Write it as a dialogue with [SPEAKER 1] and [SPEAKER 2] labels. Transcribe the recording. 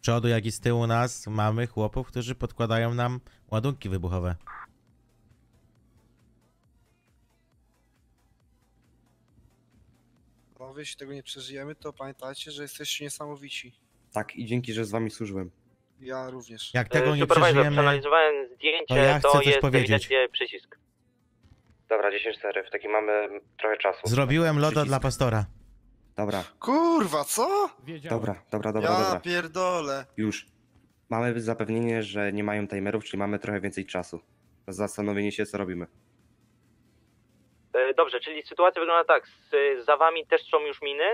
[SPEAKER 1] przodu, jak i z tyłu nas mamy chłopów, którzy podkładają nam ładunki wybuchowe.
[SPEAKER 2] Panowie, jeśli tego nie przeżyjemy, to pamiętajcie, że jesteście niesamowici.
[SPEAKER 3] Tak, i dzięki, że z wami służyłem.
[SPEAKER 2] Ja również.
[SPEAKER 1] Jak tego nie
[SPEAKER 4] Supervisor,
[SPEAKER 1] przeżyjemy,
[SPEAKER 4] przeanalizowałem zdjęcie,
[SPEAKER 1] to ja
[SPEAKER 4] to,
[SPEAKER 1] chcę coś
[SPEAKER 4] jest
[SPEAKER 1] powiedzieć.
[SPEAKER 4] ewidentnie przycisk.
[SPEAKER 3] Dobra, 10-4, w takim mamy trochę czasu.
[SPEAKER 1] zrobiłem lodo
[SPEAKER 3] Przycisk.
[SPEAKER 1] dla pastora.
[SPEAKER 3] Dobra,
[SPEAKER 2] Kurwa, co?
[SPEAKER 3] dobra, dobra, dobra,
[SPEAKER 2] ja
[SPEAKER 3] dobra.
[SPEAKER 2] pierdolę.
[SPEAKER 3] Już. Mamy zapewnienie, że nie mają timerów, czyli mamy trochę więcej czasu. Zastanowienie się, co robimy.
[SPEAKER 4] E, Dobrze, czyli sytuacja wygląda tak, z, za wami też są już miny,